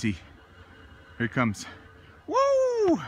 Here he comes. Woo!